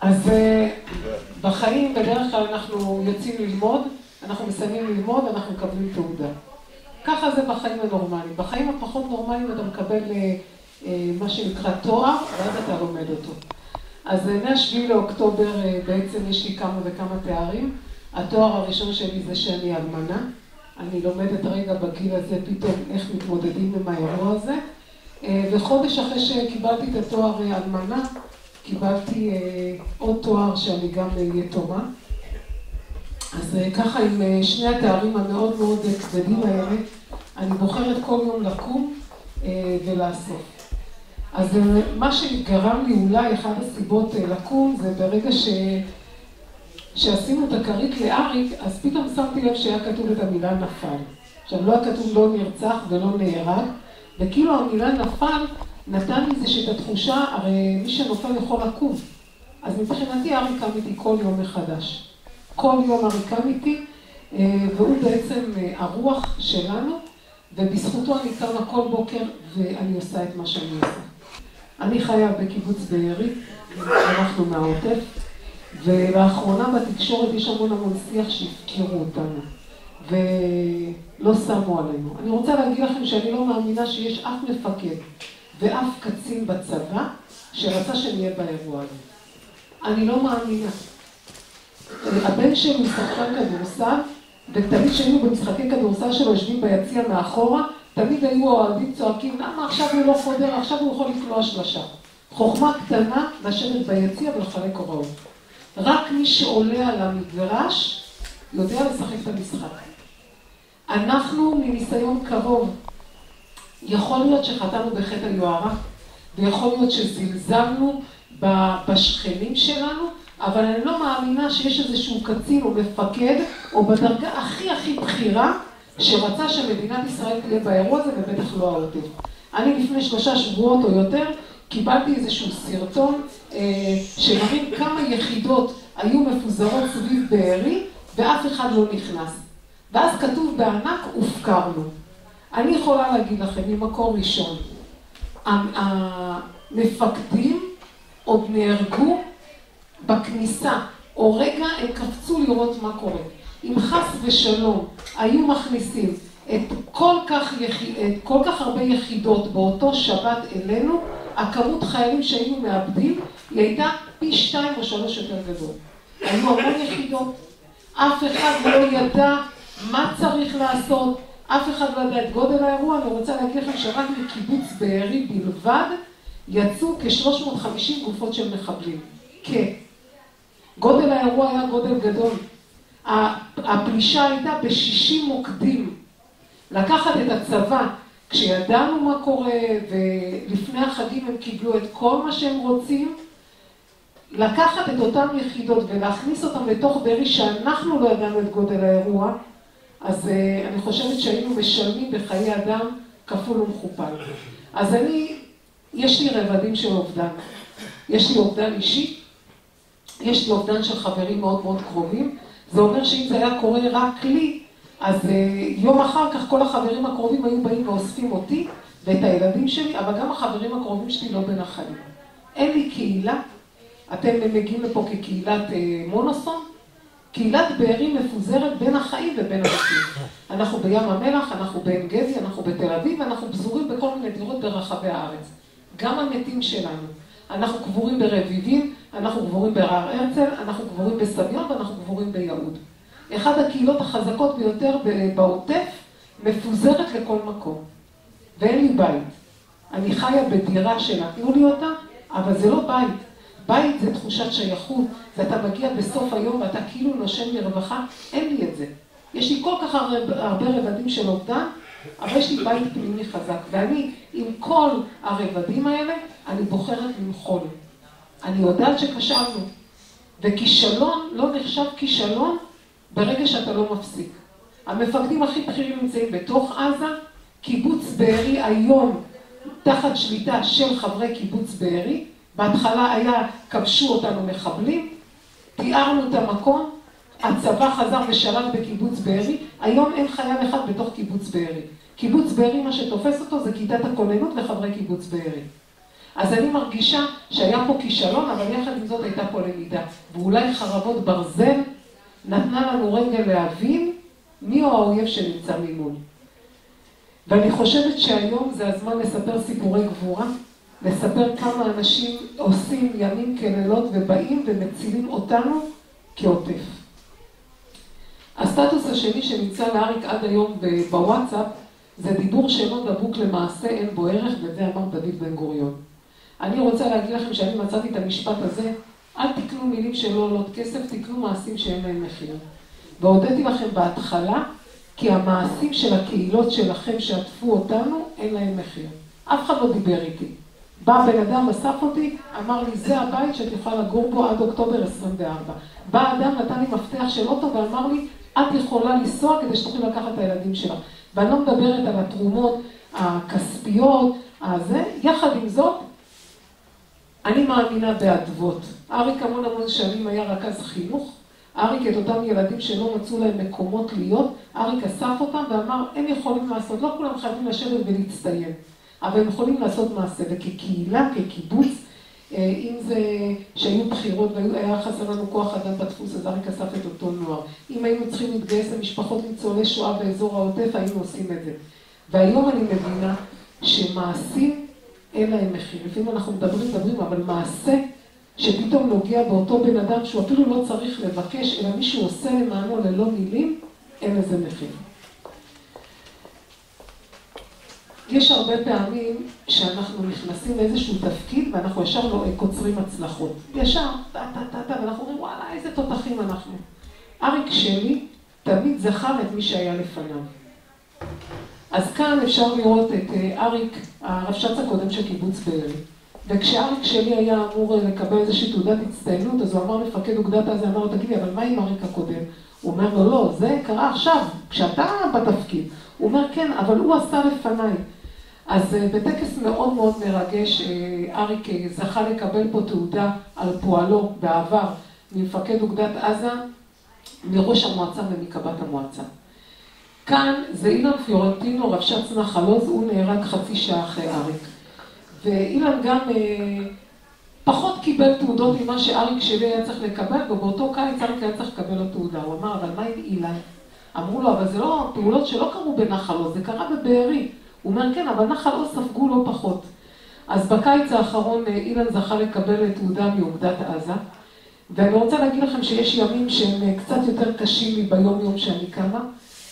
אז אה, בחיים בדרך כלל אנחנו יוצאים ללמוד, אנחנו מסיימים ללמוד, אנחנו מקבלים תעודה. ככה זה בחיים הנורמליים. בחיים הפחות נורמליים אתה מקבל אה, אה, מה שנקרא תואר, ואז אתה לומד אותו. אז מ-7 לאוקטובר בעצם יש לי כמה וכמה תארים. התואר הראשון שלי זה שאני אלמנה. אני לומדת רגע בגיל הזה פתאום איך מתמודדים עם האירוע הזה. וחודש אחרי שקיבלתי את התואר אלמנה, קיבלתי עוד תואר שאני גם יתומה. אז ככה עם שני התארים המאוד מאוד כבדים האלה, אני בוחרת כל יום לקום ולעשות. אז מה שגרם לי אולי, אחת הסיבות לקום, זה ברגע ש... שעשינו את הכרית לאריק, אז פתאום שמתי לב שהיה כתוב את המילה נפל. עכשיו, לא היה כתוב לא נרצח ולא נהרג, וכאילו המילה נפל נתן לי איזושהי את התחושה, הרי מי שנופל יכול לקום. אז מבחינתי אריק איתי כל יום מחדש. כל יום אריק איתי, והוא בעצם הרוח שלנו, ובזכותו אני קמה כל בוקר ואני עושה את מה שאני עושה. אני חיה בקיבוץ בארי, אנחנו מהעוטף, ולאחרונה בתקשורת יש המון המון שיח שהפקירו אותנו, ולא שמו עלינו. אני רוצה להגיד לכם שאני לא מאמינה שיש אף מפקד ואף קצין בצבא שרצה שנהיה באירוע הזה. אני לא מאמינה. הבן שלי שחקן כדורסל, ותמיד כשהיינו במשחקי כדורסל שלו יושבים ביציע מאחורה, תמיד היו האוהדים צועקים, למה עכשיו הוא לא חודר, עכשיו הוא יכול לקלוע שלושה. חוכמה קטנה, לשבת ביציע ולחלק הוראות. רק מי שעולה על המגרש יודע לשחק את המשחק. אנחנו מניסיון קרוב, יכול להיות שחטאנו בחטא היוהרה, ויכול להיות שזלזלנו בשכנים שלנו, אבל אני לא מאמינה שיש איזשהו קצין או מפקד, או בדרגה הכי הכי בכירה, שרצה שמדינת ישראל תהיה באירוע הזה, ובטח לא העוטף. אני לפני שלושה שבועות או יותר, קיבלתי איזשהו סרטון שמראים כמה יחידות היו מפוזרות סביב בארי, ואף אחד לא נכנס. ואז כתוב בענק, הופקרנו. אני יכולה להגיד לכם ממקור ראשון, המפקדים עוד נהרגו בכניסה, או רגע הם קפצו לראות מה קורה. אם חס ושלום היו מכניסים את כל כך, יח... את כל כך הרבה יחידות באותו שבת אלינו, הכמות חיילים שהיינו מאבדים, היא הייתה פי שתיים או שלוש יותר גדול. היו המון יחידות, אף אחד לא ידע מה צריך לעשות, אף אחד לא ידע את גודל האירוע, אני רוצה להגיד לכם שרק מקיבוץ בארי בלבד, יצאו כ-350 גופות של מחבלים. כן. גודל האירוע היה גודל גדול. הפלישה הייתה ב-60 מוקדים. לקחת את הצבא, כשידענו מה קורה, ולפני החגים הם קיבלו את כל מה שהם רוצים, לקחת את אותן יחידות ולהכניס אותן לתוך ברי שאנחנו לא ידענו את גודל האירוע, אז אני חושבת שהיינו משלמים בחיי אדם כפול ומכופל. אז אני, יש לי רבדים של אובדן. יש לי אובדן אישי, יש לי אובדן של חברים מאוד מאוד קרובים. זה אומר שאם זה היה קורה רק לי, אז יום אחר כך כל החברים הקרובים היו באים ואוספים אותי ואת הילדים שלי, אבל גם החברים הקרובים שלי לא בין החיים. אין לי קהילה, אתם מגיעים לפה כקהילת מונוסון, קהילת בארי מפוזרת בין החיים ובין המתים. אנחנו בים המלח, אנחנו בעין גדי, אנחנו בתל אביב, אנחנו פזורים בכל מיני דירות ברחבי הארץ. גם המתים שלנו. אנחנו קבורים ברביבים, אנחנו קבורים בהר הרצל, אנחנו קבורים בסביון ואנחנו קבורים ביהוד. אחת הקהילות החזקות ביותר בעוטף מפוזרת לכל מקום. ואין לי בית. אני חיה בדירה שנתנו לי אותה, אבל זה לא בית. בית זה תחושת שייכות, ואתה מגיע בסוף היום ואתה כאילו נושם מרווחה, אין לי את זה. יש לי כל כך הרבה רבדים של אובדן, אבל יש לי בית פנימי חזק. ואני, עם כל הרבדים האלה, אני בוחרת למחול. אני יודעת שכשלנו. וכישלון לא נחשב כישלון ברגע שאתה לא מפסיק. המפקדים הכי בכירים נמצאים בתוך עזה, קיבוץ בארי היום תחת שליטה של חברי קיבוץ בארי, בהתחלה היה, כבשו אותנו מחבלים, תיארנו את המקום, הצבא חזר ושלט בקיבוץ בארי, היום אין חייל אחד בתוך קיבוץ בארי. קיבוץ בארי, מה שתופס אותו זה כיתת הכוננות וחברי קיבוץ בארי. אז אני מרגישה שהיה פה כישלון, אבל יחד עם זאת הייתה פה למידה. ואולי חרבות ברזל נתנה לנו רגע להבין מי הוא האויב שנמצא ממול. ואני חושבת שהיום זה הזמן לספר סיפורי גבורה, לספר כמה אנשים עושים ימים כלילות ובאים ומצילים אותנו כעוטף. הסטטוס השני שנמצא לאריק עד היום בוואטסאפ זה דיבור שאינו דבוק למעשה, אין בו ערך, וזה אמר דוד בן גוריון. אני רוצה להגיד לכם שאני מצאתי את המשפט הזה, אל תקנו מילים שלא עולות כסף, תקנו מעשים שאין להם מחיר. והודיתי לכם בהתחלה, כי המעשים של הקהילות שלכם שעטפו אותנו, אין להם מחיר. אף אחד לא דיבר איתי. בא בן אדם, אסף אותי, אמר לי, זה הבית שאת יכולה לגור בו עד אוקטובר 24. בא אדם, נתן לי מפתח של אוטו ואמר לי, את יכולה לנסוע כדי שתוכלי לקחת את הילדים שלך. ואני לא מדברת על התרומות הכספיות, הזה. יחד עם זאת, אני מאמינה באדוות. אריק המון המון שנים היה רכז חינוך. אריק את אותם ילדים שלא מצאו להם מקומות להיות, אריק אסף אותם ואמר, הם יכולים לעשות, לא כולם חייבים לשבת ולהצטיין, אבל הם יכולים לעשות מעשה. וכקהילה, כקיבוץ, אה, אם זה שהיו בחירות והיה חסר לנו כוח אדם בדפוס, אז אריק אסף את אותו נוער. אם היינו צריכים להתגייס למשפחות ניצולי שואה באזור העוטף, היינו עושים את זה. והיום אני מבינה שמעשים אין להם מחיר. לפעמים אנחנו מדברים, מדברים, אבל מעשה שפתאום נוגע באותו בן אדם שהוא אפילו לא צריך לבקש, אלא מישהו עושה למענו ללא מילים, אין לזה מחיר. יש הרבה פעמים שאנחנו נכנסים לאיזשהו תפקיד ואנחנו ישר לא קוצרים הצלחות. ישר, טה טה טה טה, ואנחנו אומרים, וואלה, איזה תותחים אנחנו. אריק שלי תמיד זכר את מי שהיה לפניו. אז כאן אפשר לראות את אה, אריק, הרבש"ץ הקודם של קיבוץ בארי. וכשאריק שלי היה אמור אה, לקבל איזושהי תעודת הצטיינות, אז הוא אמר מפקד אוגדת אז, אמר לו, תגידי, אבל מה עם אריק הקודם? הוא אומר לו, לא, זה קרה עכשיו, כשאתה בתפקיד. הוא אומר, כן, אבל הוא עשה לפניי. אז אה, בטקס מאוד מאוד מרגש, אריק זכה לקבל פה תעודה על פועלו בעבר ממפקד אוגדת עזה, מראש המועצה ומקבת המועצה. כאן זה אילן פיורנטינו, רבש"ץ נחל הוא נהרג חצי שעה אחרי אריק. ואילן גם אה, פחות קיבל תעודות ממה שאריק שלי היה צריך לקבל, ובאותו קיץ אריק היה צריך לקבל לו תעודה. הוא אמר, אבל מה עם אילן? אמרו לו, אבל זה לא פעולות שלא קרו בנחל עוז, זה קרה בבארי. הוא אומר, כן, אבל נחל עוז ספגו לא פחות. אז בקיץ האחרון אה, אילן זכה לקבל תעודה מאוגדת עזה. ואני רוצה להגיד לכם שיש ימים שהם אה, קצת יותר קשים לי ביום יום שאני קמה.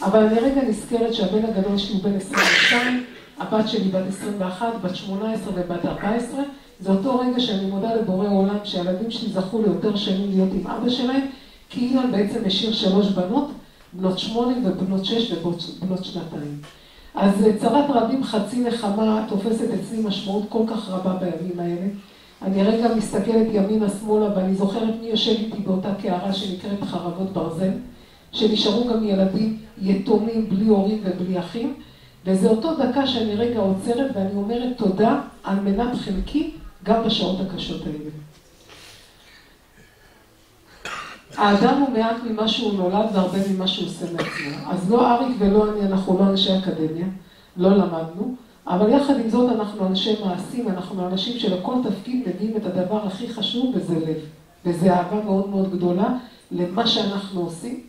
אבל אני רגע נזכרת שהבן הגדול שלי הוא בן 22, הבת שלי בת 21, בת 18 ובת 14. זה אותו רגע שאני מודה לבורא עולם שהילדים שלי זכו ליותר שנים להיות עם אבא שלהם, כי אילן בעצם השאיר שלוש בנות, בנות שמונה ובנות שש ובנות שנתיים. אז צרת רבים חצי נחמה תופסת אצלי משמעות כל כך רבה בימים האלה. אני רגע מסתכלת ימינה-שמאלה ואני זוכרת מי יושב איתי באותה קערה שנקראת חרבות ברזל. שנשארו גם ילדים יתומים בלי הורים ובלי אחים, וזה אותו דקה שאני רגע עוצרת ואני אומרת תודה על מנת חלקי גם בשעות הקשות האלה. האדם הוא מעט ממה שהוא נולד והרבה ממה שהוא עושה מעצמו. אז לא אריק ולא אני, אנחנו לא אנשי אקדמיה, לא למדנו, אבל יחד עם זאת אנחנו אנשי מעשים, אנחנו אנשים שלכל תפקיד מביאים את הדבר הכי חשוב וזה לב. וזו אהבה מאוד מאוד גדולה למה שאנחנו עושים.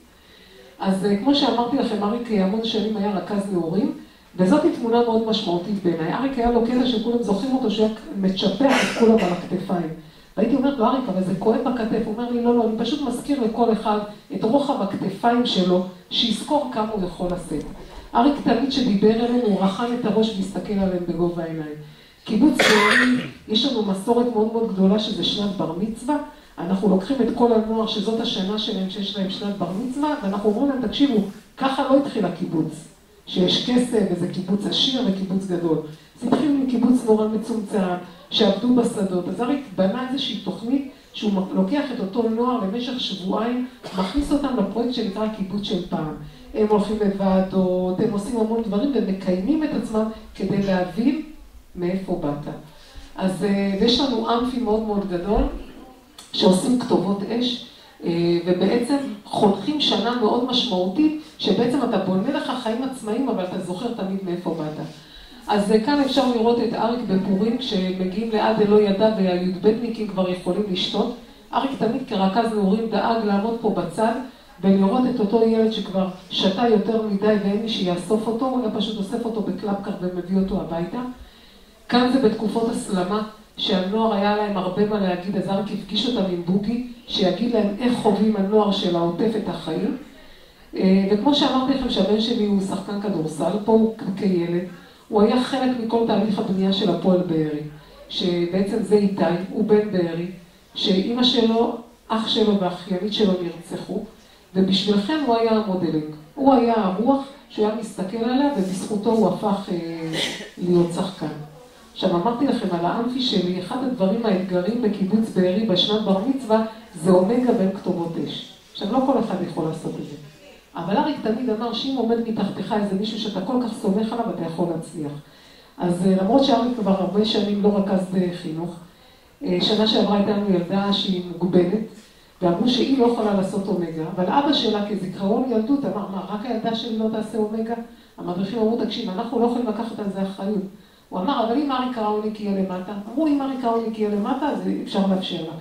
אז אה, כמו שאמרתי לכם, אריק המון שנים היה רכז נעורים, וזאת תמונה מאוד משמעותית בעיניי. אריק היה לו קטע שכולם זוכרים אותו, שהוא היה מצ'פח את כולם על הכתפיים. והייתי אומרת לו, אריק, אבל זה כואב בכתף. הוא אומר לי, לא, לא, אני פשוט מזכיר לכל אחד את רוחב הכתפיים שלו, שיזכור כמה הוא יכול לשאת. אריק תמיד שדיבר אלינו, הוא רחן את הראש והסתכל עליהם בגובה העיניים. קיבוץ בארי, יש לנו מסורת מאוד מאוד גדולה שזה שנת בר מצווה. אנחנו לוקחים את כל הנוער שזאת השנה שלהם, שיש להם שנת בר מצווה, ואנחנו אומרים להם, תקשיבו, ככה לא התחיל הקיבוץ. שיש כסף, וזה קיבוץ עשיר וקיבוץ גדול. התחיל עם קיבוץ נורא מצומצם, שעבדו בשדות. אז אריק בנה איזושהי תוכנית שהוא לוקח את אותו נוער למשך שבועיים, מכניס אותם לפרויקט שנקרא קיבוץ של פעם. הם הולכים לוועדות, הם עושים המון דברים ומקיימים את עצמם כדי להבין מאיפה באת. אז אה, יש לנו אמפי מאוד מאוד גדול, שעושים כתובות אש, אה, ובעצם חונכים שנה מאוד משמעותית, שבעצם אתה בונה לך חיים עצמאיים, אבל אתה זוכר תמיד מאיפה באת. אז כאן אפשר לראות את אריק בפורים, כשמגיעים לעד אלו ידע והי"בניקים כבר יכולים לשתות. אריק תמיד כרכז נעורים דאג לעמוד פה בצד ולראות את אותו ילד שכבר שתה יותר מדי ואין מי שיאסוף אותו, הוא פשוט אוסף אותו בקלפקר ומביא אותו הביתה. כאן זה בתקופות הסלמה, שהנוער היה להם הרבה מה להגיד, אז אריק הפגיש אותם עם בוגי, שיגיד להם איך חווים הנוער של העוטף את החיים. אה, וכמו שאמרתי לכם שהבן שלי הוא שחקן כדורסל, פה הוא כילד, הוא היה חלק מכל תהליך הבנייה של הפועל בארי, שבעצם זה איתי, הוא בן בארי, שאימא שלו, אח שלו ואחיינית שלו נרצחו, ובשבילכם הוא היה המודלינג. הוא היה הרוח שהוא היה מסתכל עליה, ובזכותו הוא הפך אה, להיות שחקן. עכשיו אמרתי לכם על האמפי שלי, אחד הדברים האתגרים בקיבוץ בארי בשנת בר מצווה זה אומגה בין כתובות אש. עכשיו לא כל אחד יכול לעשות את זה. אבל אריק תמיד אמר שאם עומד מתחתיך איזה מישהו שאתה כל כך סומך עליו, אתה יכול להצליח. אז אה, למרות שאריק כבר הרבה שנים לא רכז בחינוך, אה, שנה שעברה הייתה לנו ילדה שהיא מוגבלת, ואמרו שהיא לא יכולה לעשות אומגה, אבל אבא שלה כזיכרון ילדות אמר, מה, רק הילדה שלי לא תעשה אומגה? המדריכים אמרו, תקשיב, אנחנו לא יכולים לקחת על זה אחריות. הוא אמר, אבל אם אריק ראוניק יהיה למטה, אמרו, אם אריק ראוניק יהיה למטה, אז אפשר לאפשר לה.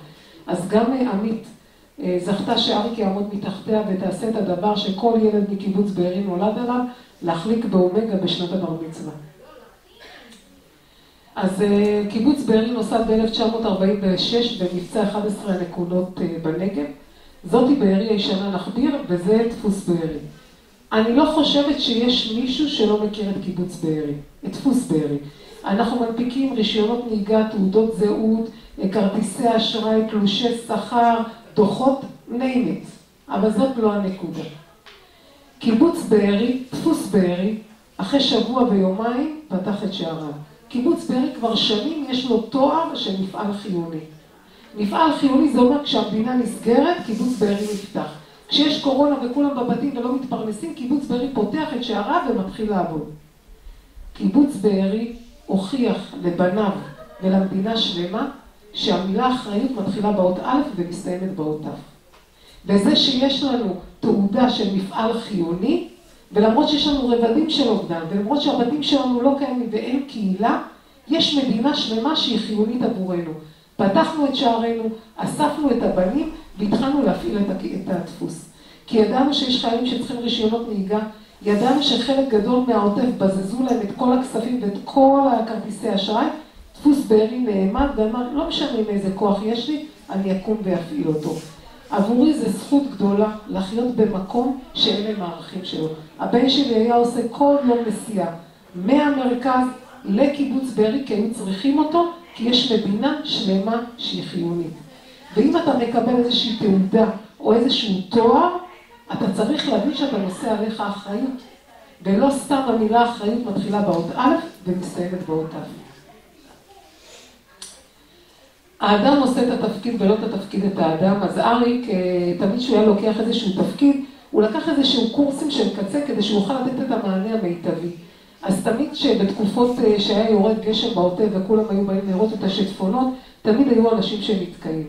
אז גם אה, עמית אה, זכתה שאריק יעמוד מתחתיה ותעשה את הדבר שכל ילד מקיבוץ בארי נולד עליו, להחליק באומגה בשנת הבר מצווה. אז אה, קיבוץ בארי נוסד ב-1946 במבצע 11 הנקודות אה, בנגב. זאתי בארי הישנה נחביר, וזה דפוס בארי. אני לא חושבת שיש מישהו שלא מכיר את קיבוץ בארי, את דפוס בארי. אנחנו מנפיקים רישיונות נהיגה, תעודות זהות, כרטיסי אשראי, תלושי שכר, דוחות, it, אבל זאת לא הנקודה. קיבוץ בארי, דפוס בארי, אחרי שבוע ויומיים פתח את שעריו. קיבוץ בארי כבר שנים יש לו תואר של מפעל חיוני. מפעל חיוני זה אומר כשהמדינה נסגרת, קיבוץ בארי נפתח. כשיש קורונה וכולם בבתים ולא מתפרנסים, קיבוץ בארי פותח את שעריו ומתחיל לעבוד. קיבוץ בארי הוכיח לבניו ולמדינה שלמה שהמילה אחריות מתחילה באות א' ומסתיימת באות ת'. וזה שיש לנו תעודה של מפעל חיוני, ולמרות שיש לנו רבדים של אובדן, ולמרות שהבתים שלנו לא קיימים ואין קהילה, יש מדינה שלמה שהיא חיונית עבורנו. פתחנו את שערינו, אספנו את הבנים והתחלנו להפעיל את הדפוס. כי ידענו שיש חיילים שצריכים רישיונות נהיגה, ידענו שחלק גדול מהעוטף בזזו להם את כל הכספים ואת כל הכרטיסי אשראי, דפוס בארי נעמד ואמר, לא משנה מאיזה כוח יש לי, אני אקום ואפעיל אותו. עבורי זו זכות גדולה לחיות במקום שאלה הם הערכים שלו. הבן שלי היה עושה כל יום נסיעה מהמרכז לקיבוץ בארי, כי היו צריכים אותו, כי יש מדינה שלמה שהיא חיונית. ואם אתה מקבל איזושהי תעודה או איזשהו תואר, אתה צריך להבין שאתה נושא עליך אחריות. ולא סתם המילה אחריות מתחילה באות א' ומסתיימת באות א'. האדם עושה את התפקיד ולא את התפקיד את האדם, אז אריק, אה, תמיד כשהוא היה לוקח איזשהו תפקיד, הוא לקח איזשהו קורסים של קצה כדי שהוא יוכל לתת את המענה המיטבי. אז תמיד שבתקופות אה, שהיה יורד גשם בעוטף וכולם היו באים לראות את השיטפונות, תמיד היו אנשים שנתקעים.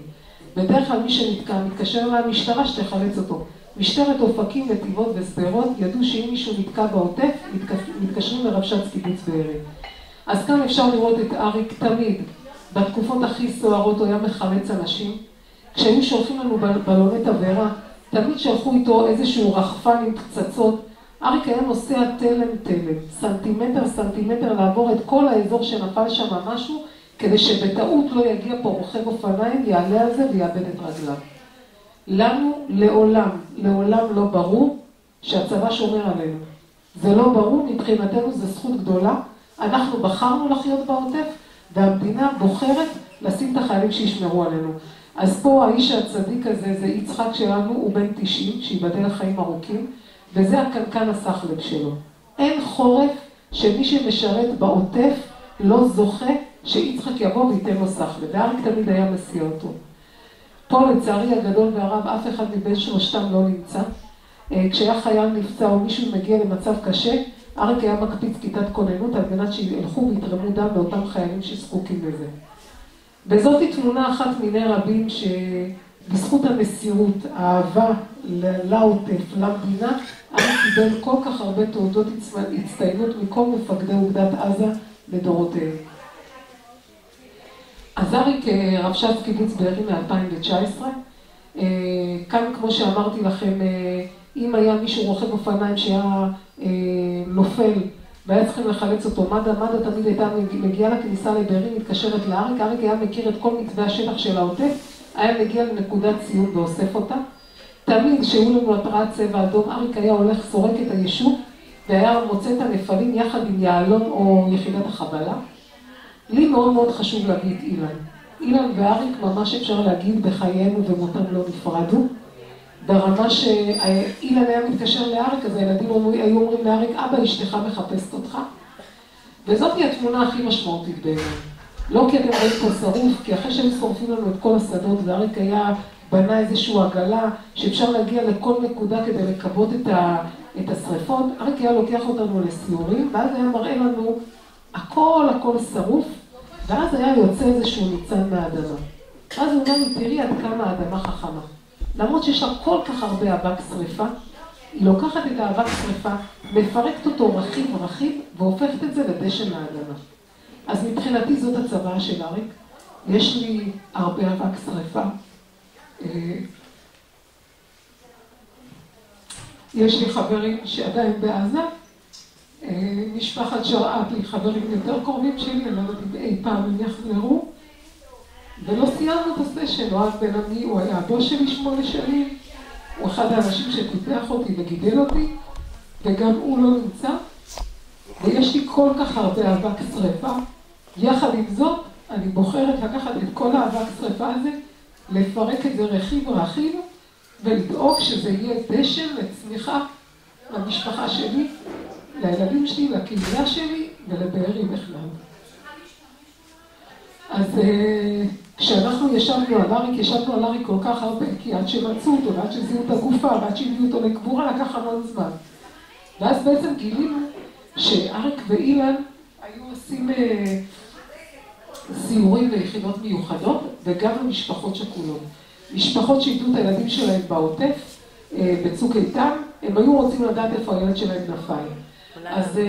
בדרך כלל מי שנתקע מתקשר למשטרה שתחלץ אותו. משטרת אופקים, נתיבות ושדרות ידעו שאם מישהו נתקע בעוטף, מתקשרים לרבש"ץ קיבוץ בארי. אז כאן אפשר לראות את אריק תמיד בתקופות הכי סוערות הוא היה מחלץ אנשים. כשהיו שולחים לנו בלוני תבערה, תמיד שלחו איתו איזשהו רחפן עם פצצות. אריק היה נוסע תלם תלם, סנטימטר סנטימטר לעבור את כל האזור שנפל שם משהו, כדי שבטעות לא יגיע פה רוכב אופניים, יעלה על זה ויאבד את רגליו. לנו לעולם, לעולם לא ברור שהצבא שומר עלינו. זה לא ברור, מבחינתנו זו זכות גדולה. אנחנו בחרנו לחיות בעוטף, והמדינה בוחרת לשים את החיילים שישמרו עלינו. אז פה האיש הצדיק הזה זה יצחק שלנו, הוא בן 90, שיבדל לחיים ארוכים, וזה הקנקן הסחלב שלו. אין חורף שמי שמשרת בעוטף לא זוכה שיצחק יבוא וייתן לו סחלב, ואריק תמיד היה מסיע אותו. פה לצערי הגדול והרב אף אחד מבין שלושתם לא נמצא. אה, כשהיה חייל נפצע או מישהו מגיע למצב קשה, אריק היה מקפיץ כיתת כוננות על מנת שילכו ויתרמו דם לאותם חיילים שזקוקים לזה. וזאת תמונה אחת מיני רבים בזכות המסירות, האהבה לעוטף, למדינה, אריק קיבל כל כך הרבה תעודות הצטיינות מכל מפקדי אוגדת עזה לדורותיהם. אז אריק רבש"ץ קיבוץ בארי מ-2019. אה, כאן, כמו שאמרתי לכם, אה, אם היה מישהו רוכב אופניים שהיה אה, נופל והיה צריכים לחלץ אותו, מד"א, מד"א תמיד הייתה מגיעה לכניסה לבארי, מתקשרת לאריק, אריק היה מכיר את כל מתווה השטח של העוטף, היה מגיע לנקודת ציון ואוסף אותה. תמיד כשהיו לנו התרעת צבע אדום, אריק היה הולך, סורק את היישוב, והיה מוצא את הנפלים יחד עם יהלום או יחידת החבלה. לי מאוד מאוד חשוב להביא את אילן. אילן ואריק ממש אפשר להגיד בחיינו ומותם לא נפרדו. ברמה שאילן היה מתקשר לאריק, אז הילדים היו אומרים לאריק, אבא, אשתך מחפשת אותך. וזאת היא התמונה הכי משמעותית בעיניי. לא כי אתם רואים פה שרוף, כי אחרי שהם שורפים לנו את כל השדות, ואריק היה, בנה איזושהי עגלה, שאפשר להגיע לכל נקודה כדי לכבות את, את השריפות, אריק היה לוקח אותנו לסיורים, ואז היה מראה לנו הכל הכל שרוף, ואז היה יוצא איזשהו ניצן מהאדמה. ואז הוא אומר לי, תראי עד כמה האדמה חכמה. למרות שיש לה כל כך הרבה אבק שריפה, היא לוקחת את האבק שריפה, מפרקת אותו רכיב רכיב, והופכת את זה לדשן האדמה. אז מבחינתי זאת הצוואה של אריק. יש לי הרבה אבק שריפה. אה, יש לי חברים שעדיין בעזה, אה, משפחת שרעבי, חברים יותר קרובים שלי, אני לא יודעת אם אי פעם הם יחזרו. ולא סיימנו את הסשן, אוהב בן עמי, הוא היה הבוס שלי שמונה שנים, הוא אחד האנשים שפיתח אותי וגידל אותי, וגם הוא לא נמצא. ויש לי כל כך הרבה אבק שרפה. יחד עם זאת, אני בוחרת לקחת את כל האבק שרפה הזה, לפרק את זה רכיב רכיב, ולדאוג שזה יהיה דשן לצמיחה למשפחה שלי, לילדים שלי, לקהילה שלי ולבארי בכלל. אז אה, כשאנחנו ישבנו על אריק, ישבנו על אריק כל כך הרבה, כי עד שמצאו אותו, ועד שזיהו את הגופה, ועד שהביאו אותו לקבורה, לקח המון זמן. ואז בעצם גילינו שאריק ואילן היו עושים אה, סיורים ליחידות מיוחדות, וגם למשפחות שכולות. משפחות שאיבדו את הילדים שלהם בעוטף, אה, בצוק איתן, הם היו רוצים לדעת איפה הילד שלהם נפל. אז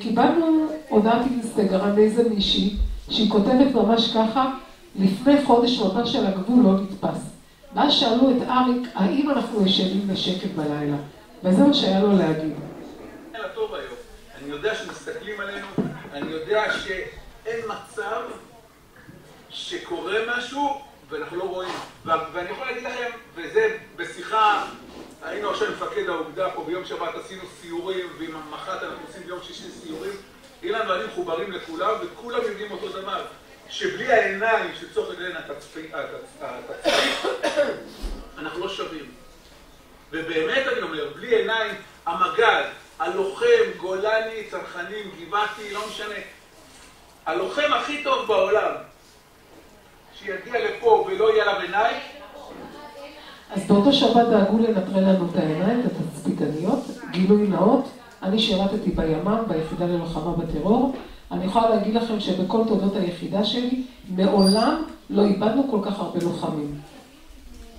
קיבלנו הודעת אינסטגרם מאיזה מישהי, שהיא כותבת ממש ככה, לפני חודש ממש על הגבול לא נתפס. ואז שאלו את אריק, האם אנחנו ישנים בשקט בלילה? וזה מה שהיה לו להגיד. אני יודע שמסתכלים עלינו, אני יודע שאין מצב שקורה משהו ואנחנו לא רואים. ואני יכול להגיד לכם, וזה בשיחה היינו עכשיו מפקד האוגדה פה ביום שבת עשינו סיורים, ועם המח"ט אנחנו עושים ביום שישי סיורים. אילן ואני מחוברים לכולם, וכולם יודעים אותו דבר. שבלי העיניים שצורך לגלן התצפית, אנחנו לא שווים. ובאמת אני אומר, בלי עיניים, המג"ד, הלוחם, גולני, צנחנים, גבעתי, לא משנה. הלוחם הכי טוב בעולם, שיגיע לפה ולא יהיה לה עיניים, אז באותו שבת דאגו לנטרל לנו את העיניים, את התצפיתניות, גילוי נאות. אני שירתתי בימ"מ, ביחידה ללוחמה בטרור. אני יכולה להגיד לכם שבכל תולדות היחידה שלי, מעולם לא איבדנו כל כך הרבה לוחמים.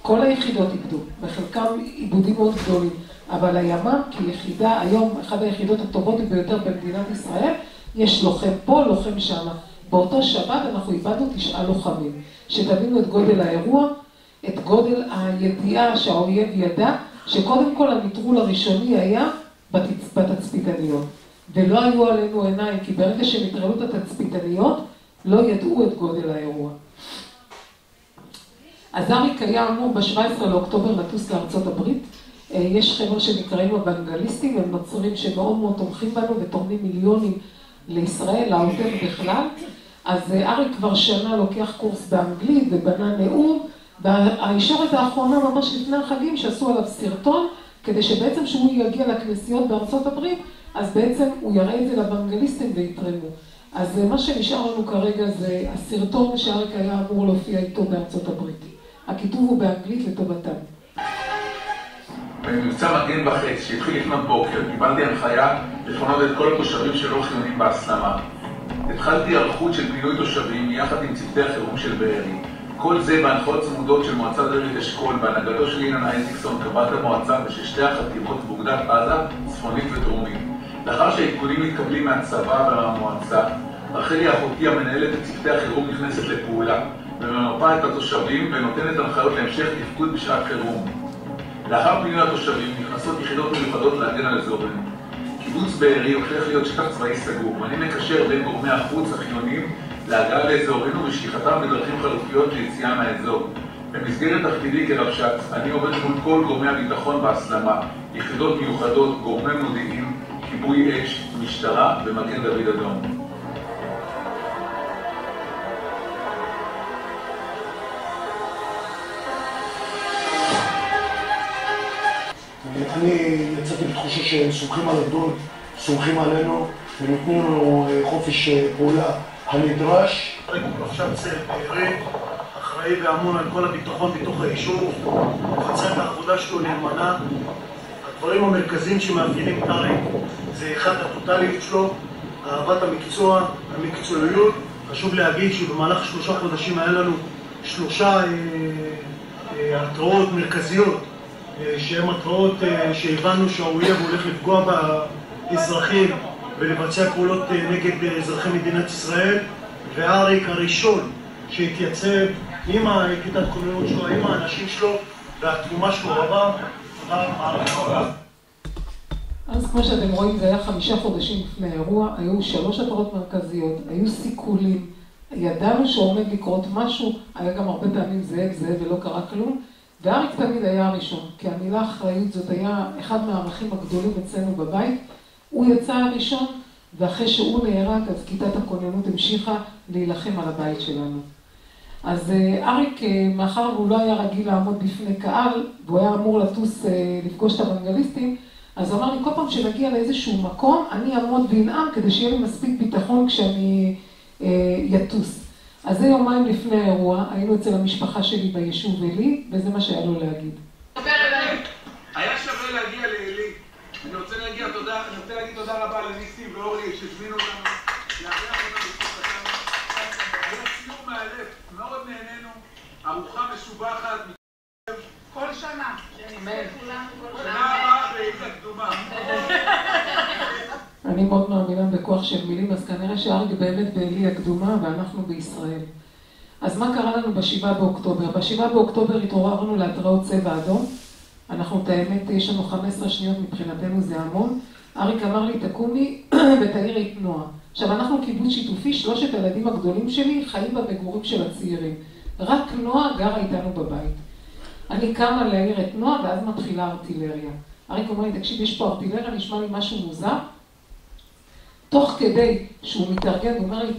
כל היחידות איבדו, בחלקם עיבודים מאוד גדולים, אבל הימ"מ כיחידה, היום אחת היחידות הטובות ביותר במדינת ישראל, יש לוחם פה, לוחם שמה. באותו שבת אנחנו איבדנו תשעה לוחמים. שתבינו את גודל האירוע, את גודל הידיעה שהאויב ידע, שקודם כל הנטרול הראשוני היה בתצפיתניות. ולא היו עלינו עיניים, כי ברגע שנטרלו את התצפיתניות, לא ידעו את גודל האירוע. אז אריק היה אמור ב-17 לאוקטובר לטוס לארצות הברית. אה, יש חבר'ה שנקראים אוונגליסטים, הם נוצרים שמאוד מאוד תומכים בנו ותורמים מיליונים לישראל, לעוטף בכלל. אז אה, אריק כבר שנה לוקח קורס באנגלית ובנה נאום, והישורת האחרונה, ממש לפני החגים, שעשו עליו סרטון, כדי שבעצם כשהוא יגיע לכנסיות בארצות הברית, אז בעצם הוא יראה את זה לבנגליסטים ויתרמו. אז מה שנשאר לנו כרגע זה הסרטון שאריק היה אמור להופיע איתו בארצות הברית. הכיתוב הוא באנגלית לטובתם. במבצע מגן וחץ, שהתחיל לפנות בוקר, קיבלתי הנחיה לפנות את כל התושבים שלא חיונים בהסלמה. התחלתי היערכות של פינוי תושבים יחד עם צוותי החירום של בארי. כל זה בהנחיות צמודות של מועצה דרית אשכול בהנהגתו של אילן אייזיקסון, חברת המועצה ושל שתי החטיבות באוגדת עזה, צפונית ודרומית. לאחר שהעדכונים מתקבלים מהצבא והמועצה, רחלי אחותי המנהלת את צוותי החירום נכנסת לפעולה וממפה את התושבים ונותנת הנחיות להמשך תפקוד בשעת חירום. לאחר פינוי התושבים נכנסות יחידות מיוחדות להגן על אזורנו. קיבוץ בארי הופך להיות שטח צבאי סגור, ואני מקשר בין גורמי החוץ החיוניים להגעה לאזורנו ושליחתם בדרכים חלופיות ליציאה מהאזור. במסגרת תפקידי כרבש"ץ, אני עובד מול כל גורמי הביטחון בהסלמה, יחידות מיוחדות, גורמי מודיעין, כיבוי אש, משטרה ומגן דוד אדום. אני יצאתי בתחושה שהם סומכים על הדוד, סומכים עלינו ונותנים לנו אה, חופש אה, פעולה הנדרש. עכשיו בארי, אחראי ואמון על כל הביטחון בתוך היישוב, מבצע את העבודה שלו נאמנה. הדברים המרכזיים שמאפיינים את אריק זה אחד, הטוטליות שלו, אהבת המקצוע, המקצועיות. חשוב להגיד שבמהלך שלושה חודשים היה לנו שלושה אה, אה, התראות מרכזיות אה, שהן התראות אה, שהבנו שהאויב הולך לפגוע באזרחים ולבצע פעולות אה, נגד אזרחי מדינת ישראל ואריק הראשון שהתייצב עם הכיתת כוננות שלו, עם האנשים שלו והתרומה שלו רבה. תודה רבה. אז כמו שאתם רואים, זה היה חמישה חודשים לפני האירוע, היו שלוש התראות מרכזיות, היו סיכולים, ידענו שעומד לקרות משהו, היה גם הרבה פעמים זאב זאב ולא קרה כלום, ואריק תמיד היה הראשון, כי המילה אחריות זאת היה אחד מהערכים הגדולים אצלנו בבית. הוא יצא הראשון, ואחרי שהוא נהרג, אז כיתת הכוננות המשיכה להילחם על הבית שלנו. אז אה, אריק, אה, מאחר והוא לא היה רגיל לעמוד בפני קהל, והוא היה אמור לטוס אה, לפגוש את האוונגליסטים, אז הוא אמר לי, כל פעם שנגיע לאיזשהו מקום, אני אעמוד ואנאם כדי שיהיה לי מספיק ביטחון כשאני יטוס. אז זה יומיים לפני האירוע, היינו אצל המשפחה שלי ביישוב עלי, וזה מה שהיה לו להגיד. היה שווה להגיע לעלי. אני רוצה להגיע תודה, אני רוצה להגיד תודה רבה לניסים ואורלי שהזמינו אותנו לארח אותנו במשפחתם. היה ציור מהלב, מאוד נהנינו, ארוחה משובחת. כל שנה. שנה הבאה בעיר הקדומה. אני מאוד מאמינה בכוח של מילים, אז כנראה שאריק באמת בעלי הקדומה ואנחנו בישראל. אז מה קרה לנו בשבעה באוקטובר? בשבעה באוקטובר התעוררנו להתראות צבע אדום. אנחנו, את האמת, יש לנו 15 שניות מבחינתנו, זה המון. אריק אמר לי, תקומי ותעירי את נועה. עכשיו, אנחנו קיבוץ שיתופי, שלושת הילדים הגדולים שלי חיים במגורים של הצעירים. רק נועה גרה איתנו בבית. אני קמה להעיר את נועה, ואז מתחילה ארטילריה. אריק אומר לי, תקשיב, יש פה ארטילריה, נשמע לי משהו מוזר. תוך כדי שהוא מתארגן, הוא אומר לי,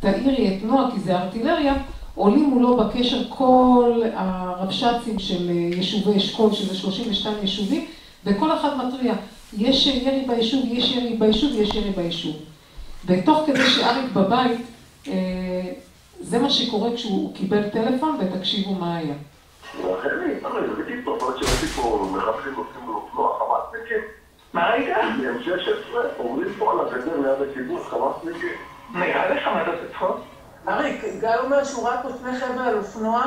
תאירי את נועה כי זה ארטילריה, עולים מולו בקשר כל הרבש"צים של יישובי אשכול, שזה 32 יישובים, וכל אחד מתריע, יש ירי ביישוב, יש ירי ביישוב, יש ירי ביישוב. ותוך כדי שאריק בבית, אה, זה מה שקורה כשהוא קיבל טלפון, ותקשיבו מה היה. מה ראית? M16, עומדים פה על הגדר ליד הקיבוץ, חמאסניקים. נראה לך מה אתה עושה צחוק? אריק, גיא אומר שהוא ראה פה שני חבר'ה על אופנוע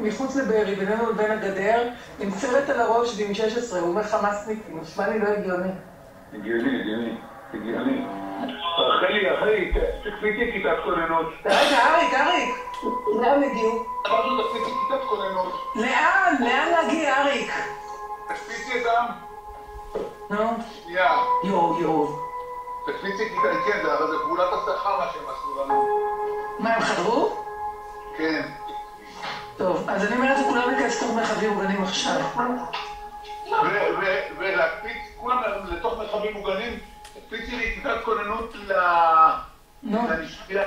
מחוץ לבארי, בינינו לבין הגדר, עם סרט על הראש ועם 16, הוא אומר חמאסניקים, נשמע לי לא הגיוני. הגיוני, הגיוני, הגיוני. רחלי, רחלי, תקפיצי כיתת כוננות. רגע, אריק, אריק, לאן הגיעו? אמרנו תקפיצי כיתת כוננות. לאן? לאן להגיע, אריק? תקפיצי העם. נו? שנייה. יואו, יואו. תקפיצי כיתה, כן, זה הרי זה פעולת השכר מה שהם עשו לנו. מה, הם חדרו? כן. טוב, אז אני אומרת לכולם להיכנס לתוך מרחבים מוגנים עכשיו. ולהקפיץ כולם לתוך מרחבים מוגנים, כוננות לנשפייה.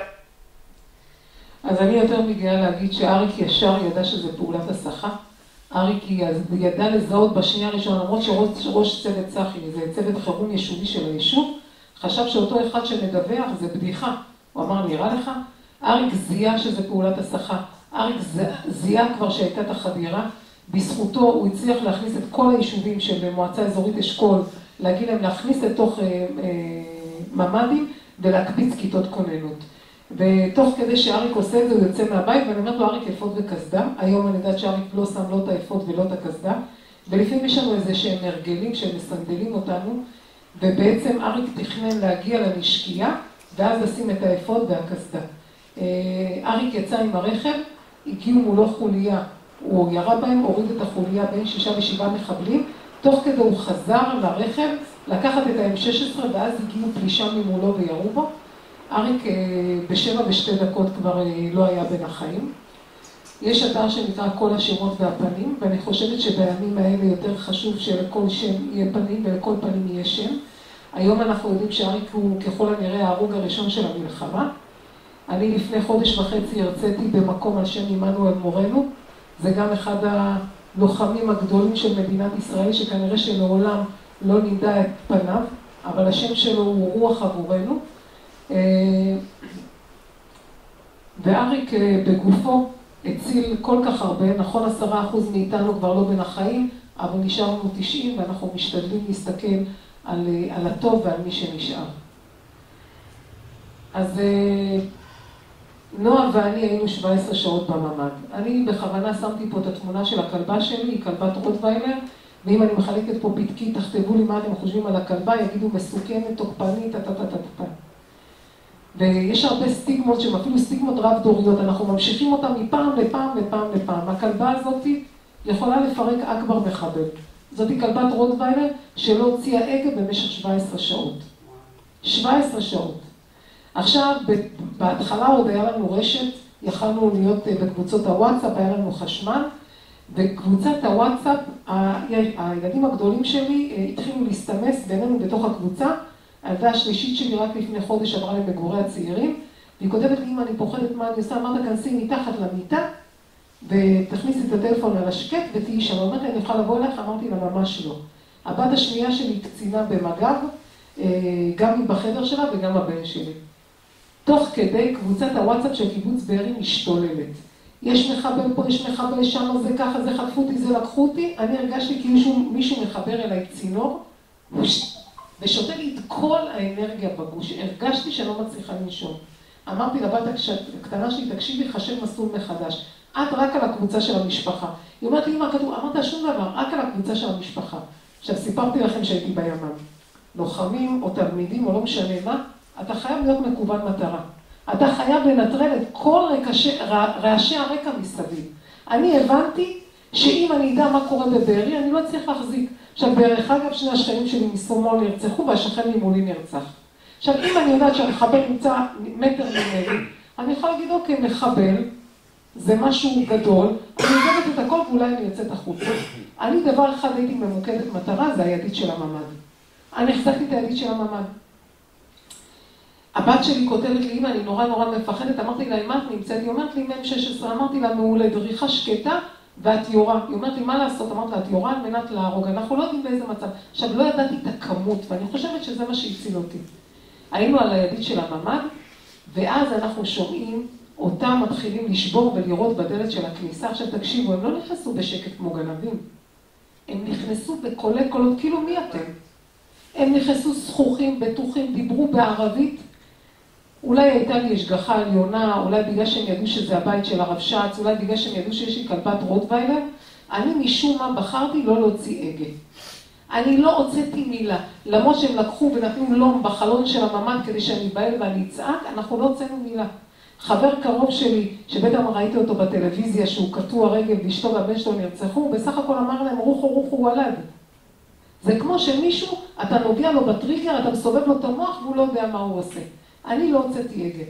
אז אני יותר מגיעה להגיד שאריק ישר ידע שזה פעולת הסחה. אריק ידע לזהות בשנייה הראשונה, למרות שראש צוות צחי, זה צוות חירום יישובי של היישוב, חשב שאותו אחד שמדווח זה בדיחה. הוא אמר, נראה לך? אריק זיהה שזה פעולת הסחה. אריק זיהה כבר שהייתה את החדירה. בזכותו הוא הצליח להכניס את כל היישובים של מועצה אזורית אשכול, להגיד להם להכניס לתוך אה, אה, ממ"דים ולהקפיץ כיתות כוננות. ותוך כדי שאריק עושה את זה, הוא יוצא מהבית, ואני אומרת לו, אריק, אפוד וקסדה. היום אני יודעת שאריק לא שם לא את האפוד ולא את הקסדה. ולפעמים יש לנו איזה שהם הרגלים שהם מסנדלים אותנו, ובעצם אריק תכנן להגיע לנשקייה, ואז לשים את האפוד והקסדה. אה, אריק יצא עם הרכב, הגיעו מולו חוליה, הוא ירה בהם, הוריד את החוליה בין שישה ושבעה מחבלים, תוך כדי הוא חזר לרכב, לקחת את ה-M16 ואז הגיעו פלישה ממולו וירו בו. אריק אה, בשבע ושתי דקות כבר אה, לא היה בין החיים. יש אתר שנקרא כל השמות והפנים, ואני חושבת שבימים האלה יותר חשוב שלכל שם יהיה פנים ולכל פנים יהיה שם. היום אנחנו יודעים שאריק הוא ככל הנראה ההרוג הראשון של המלחמה. אני לפני חודש וחצי הרציתי במקום על שם עמנואל מורנו. זה גם אחד הלוחמים הגדולים של מדינת ישראל, שכנראה שלעולם לא נדע את פניו, אבל השם שלו הוא רוח עבורנו. אה, ואריק אה, בגופו הציל כל כך הרבה, נכון עשרה אחוז מאיתנו כבר לא בין החיים, אבל נשארנו תשעים ואנחנו משתדלים להסתכל על, אה, על הטוב ועל מי שנשאר. אז נועה ואני היינו 17 שעות בממ"ד. אני בכוונה שמתי פה את התמונה של הכלבה שלי, כלבת רוטוויילר, ואם אני מחלקת פה פתקי, תכתבו לי מה אתם חושבים על הכלבה, יגידו מסוכנת, תוקפנית, טה-טה-טה-טה. ויש הרבה סטיגמות שהן אפילו סטיגמות רב-דוריות, אנחנו ממשיכים אותן מפעם לפעם לפעם לפעם. הכלבה הזאת יכולה לפרק אכבר מחבל. זאתי כלבת רוטוויילר שלא הוציאה הגה במשך 17 שעות. 17 שעות. עכשיו, בהתחלה עוד היה לנו רשת, יכלנו להיות אה, בקבוצות הוואטסאפ, היה לנו חשמל, בקבוצת הוואטסאפ, הילדים הגדולים שלי אה, התחילו להסתמס בינינו בתוך הקבוצה. הילדה השלישית שלי רק לפני חודש עברה למגורי הצעירים, והיא כותבת לי, אמא, אני פוחדת מה אני עושה, אמרת, כנסי מתחת למיטה, ותכניסי את הטלפון על השקט ותהיי שם. אמרתי, אני יכולה לבוא אליך? אמרתי לה, ממש לא. הבת השנייה שלי קצינה במג"ב, אה, גם היא בחדר שלה וגם הבן שלי. תוך כדי קבוצת הוואטסאפ של קיבוץ בארי משתוללת. יש מחבל פה, יש מחבל שם, זה ככה, זה חטפו אותי, זה לקחו אותי. אני הרגשתי כאילו מישהו מחבר אליי צינור, ושותה לי את כל האנרגיה בגוש. הרגשתי שאני לא מצליחה לנשום. אמרתי לבת הקטנה שלי, תקשיבי, חשב מסלול מחדש. את רק על הקבוצה של המשפחה. היא אומרת לי, אמא, כתוב, אמרת שום דבר, רק על הקבוצה של המשפחה. עכשיו, סיפרתי לכם שהייתי בימ"ם. לוחמים או תלמידים או לא משנה מה, אתה חייב להיות מקוון מטרה. אתה חייב לנטרל את כל רקשי, רעשי הרקע מסביב. אני הבנתי שאם אני אדע מה קורה בבארי, אני לא אצליח להחזיק. עכשיו, דרך אגב, שני השכנים שלי משמאל נרצחו והשכן ממולי נרצח. עכשיו, אם אני יודעת שהמחבל נמצא מטר ממני, אני יכולה להגיד, אוקיי, מחבל, זה משהו גדול, אני עוזבת את הכל ואולי אני יוצאת החוצה. אני דבר אחד הייתי ממוקדת מטרה, זה הידית של הממ"ד. אני החזקתי את הידית של הממ"ד. הבת שלי כותבת לי, אמא, אני נורא נורא מפחדת, אמרתי לה, מה את נמצאת? היא אומרת לי, מ"ם 16, אמרתי לה, מעולה, דריכה שקטה, ואת יורה. היא אומרת לי, מה לעשות? אמרתי לה, את יורה על מנת להרוג, אנחנו לא יודעים באיזה מצב. עכשיו, לא ידעתי את הכמות, ואני חושבת שזה מה שהציל אותי. היינו על הידית של הממ"ד, ואז אנחנו שומעים אותם מתחילים לשבור ולירות בדלת של הכניסה. עכשיו תקשיבו, הם לא נכנסו בשקט כמו גנבים. הם נכנסו בקולי קולות, כאילו מי אתם? הם נכנסו זכוכים, בטוחים, דיברו בערבית. אולי הייתה לי השגחה עליונה, אולי בגלל שהם ידעו שזה הבית של הרב שץ, אולי בגלל שהם ידעו שיש לי כלבת רוטוויילר, אני משום מה בחרתי לא להוציא הגה. אני לא הוצאתי מילה. למרות שהם לקחו ונתנו לום בחלון של הממ"ד כדי שאני אבהל ואני אצעק, אנחנו לא הוצאנו מילה. חבר קרוב שלי, שבטח ראיתי אותו בטלוויזיה, שהוא קטוע רגל ואשתו והבן שלו נרצחו, הוא בסך הכל אמר להם, רוחו רוחו וולד. זה כמו שמישהו, אתה נוגע לו בטריגר, אתה מסובב לו את המוח והוא לא יודע מה הוא עושה. אני לא הוצאתי הגה.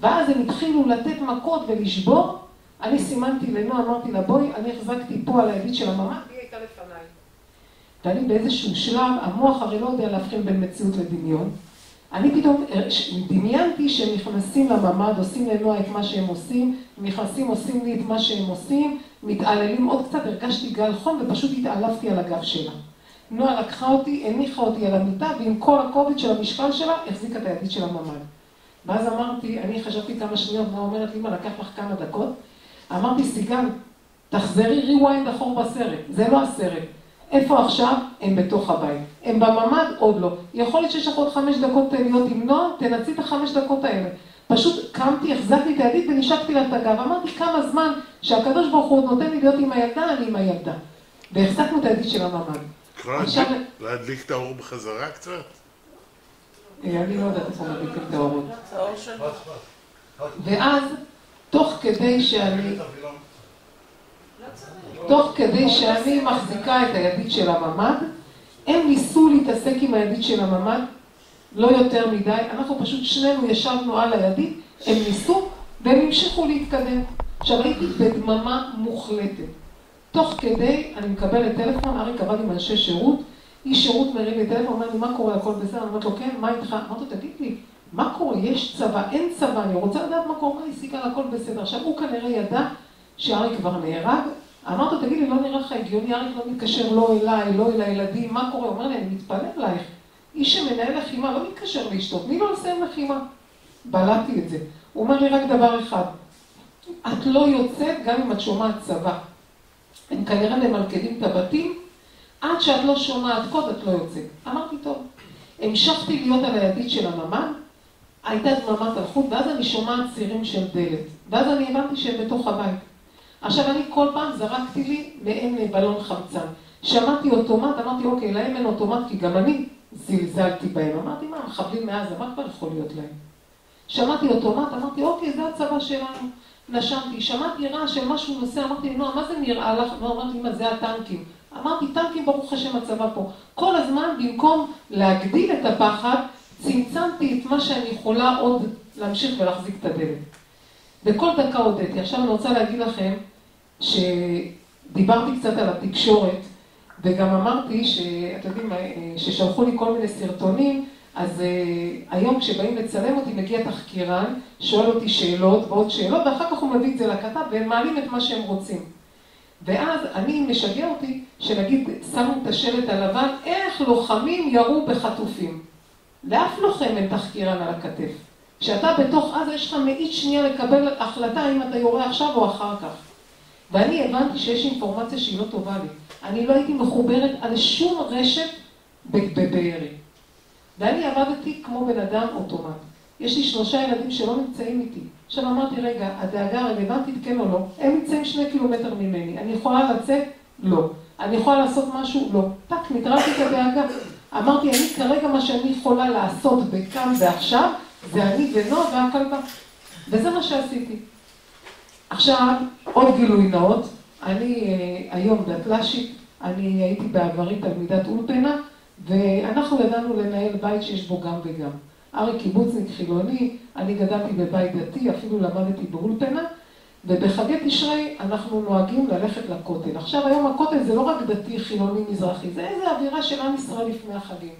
ואז הם התחילו לתת מכות ולשבור, אני סימנתי לנועה, אמרתי לה, בואי, אני החזקתי פה על הידית של הממ"ד, והיא הייתה לפניי. ואני באיזשהו שלב, המוח הרי לא יודע להבחין בין מציאות לדמיון. אני פתאום דמיינתי שהם נכנסים לממ"ד, עושים לנועה את מה שהם עושים, נכנסים, עושים לי את מה שהם עושים, מתעללים עוד קצת, הרגשתי גל חום ופשוט התעלפתי על הגב שלה. נועה לקחה אותי, הניחה אותי על המיטה, ועם כל הכובד של המשקל שלה, החזיקה את הידית של הממ"ד. ואז אמרתי, אני חשבתי כמה שניות, נועה אומרת, אמא, לקח לך כמה דקות. אמרתי, סיגל, תחזרי ריוויינד אחור בסרט, זה לא הסרט. איפה עכשיו? הם בתוך הבית. הם בממ"ד? עוד לא. יכול להיות שיש לך עוד חמש דקות להיות עם נועה, תנצי את החמש דקות האלה. פשוט קמתי, החזקתי את הידית ונשקתי לה את הגב. אמרתי כמה זמן שהקדוש ברוך הוא נותן לי להיות עם הילדה, אני עם הילדה. והחזקנו את הידית של הממ"ד. יכולה להדליק את האור בחזרה קצת? אני לא יודעת איפה מדליקים את האורות. ואז, תוך כדי שאני... תוך כדי שאני מחזיקה את הידית של הממ"ד, הם ניסו להתעסק עם הידית של הממ"ד, לא יותר מדי, אנחנו פשוט שנינו ישבנו על הידית, הם ניסו והם המשיכו להתקדם. עכשיו הייתי בדממה מוחלטת. תוך כדי אני מקבלת טלפון, אריק עבד עם אנשי שירות, איש שירות מרים לי טלפון, אומר לי, מה קורה, הכל בסדר? אני אומרת לו, כן, מה איתך? אמרתי לו, תגיד לי, מה קורה? יש צבא, אין צבא, אני רוצה לדעת מה קורה, מה השיגה, הכל בסדר. עכשיו, הוא כנראה ידע שאריק כבר נהרג, אמרת לו, תגיד לי, לא נראה לך הגיוני, אריק לא מתקשר לא אליי, לא אל הילדים, מה קורה? אומר לי, אני מתפלל עלייך. איש שמנהל לחימה לא מתקשר לאשתו, תני לו לסיים לחימה. בלעתי את זה. הוא אומר לי רק דבר אחד, את לא יוצאת גם אם את שומעת צבא. הם כנראה ממלכדים את הבתים, עד שאת לא שומעת קוד את לא יוצאת. אמרתי, טוב. המשכתי להיות הידית של הממ"ד, הייתה דממת אלחוט, ואז אני שומעת צירים של דלת. ואז אני הבנתי שהם בתוך הבית. עכשיו אני כל פעם זרקתי לי מעין בלון חמצן. שמעתי אוטומט, אמרתי, אוקיי, להם אין אוטומט, כי גם אני זלזלתי בהם. אמרתי, מה, מחבלים מעזה, מה כבר יכול להיות להם? שמעתי אוטומט, אמרתי, אוקיי, זה הצבא שלנו. נשמתי, שמעתי רעש של משהו נוסע, אמרתי, נועה, מה זה נראה לך? לא, אמרתי, מה, זה הטנקים. אמרתי, טנקים, ברוך השם, הצבא פה. כל הזמן, במקום להגדיל את הפחד, צמצמתי את מה שאני יכולה עוד להמשיך ולהחזיק את הדלת. בכל דקה הודיתי. עכשיו אני רוצה להגיד לכם שדיברתי קצת על התקשורת, וגם אמרתי שאתם יודעים, ששלחו לי כל מיני סרטונים, אז uh, היום כשבאים לצלם אותי מגיע תחקירן, שואל אותי שאלות ועוד שאלות, ואחר כך הוא מביא את זה לכתב והם מעלים את מה שהם רוצים. ואז אני משגע אותי שנגיד שמו את השלט הלבן, איך לוחמים ירו בחטופים. לאף לוחם אין תחקירן על הכתף. כשאתה בתוך עזה יש לך מאית שנייה לקבל החלטה אם אתה יורה עכשיו או אחר כך. ואני הבנתי שיש אינפורמציה שהיא לא טובה לי. אני לא הייתי מחוברת על שום רשת בבארי. ואני עבדתי כמו בן אדם אוטומט. יש לי שלושה ילדים שלא נמצאים איתי. עכשיו אמרתי, רגע, הדאגה הרלוונטית כן או לא? הם נמצאים שני קילומטר ממני. אני יכולה לצאת? לא. אני יכולה לעשות משהו? לא. טק, נטרלתי את הדאגה. אמרתי, אני כרגע מה שאני יכולה לעשות בכאן ועכשיו, זה אני ונועה והכלבה. וזה מה שעשיתי. עכשיו, עוד גילוי נאות. אני אה, היום דתל"שית, אני הייתי בעברי תלמידת אולפנה, ואנחנו ידענו לנהל בית שיש בו גם וגם. ארי קיבוצניק חילוני, אני גדלתי בבית דתי, אפילו למדתי באולפנה, ובחגי תשרי אנחנו נוהגים ללכת לכותל. עכשיו היום הכותל זה לא רק דתי, חילוני, מזרחי, זה איזה אווירה של עם ישראל לפני החגים.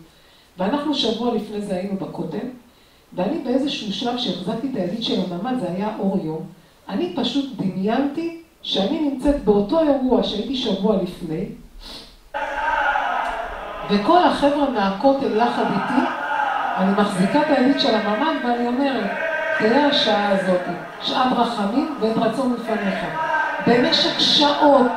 ואנחנו שבוע לפני זה היינו בכותל, ואני באיזשהו שלב שהחזקתי את הידית של הממ"ד, זה היה אור יום, אני פשוט דמיינתי שאני נמצאת באותו אירוע שהייתי שבוע לפני, וכל החבר'ה מהכותל יחד איתי, אני מחזיקה את הידית של הממ"ד ואני אומרת, תראה השעה הזאת, שעת רחמים ואת רצון לפניך. במשך שעות,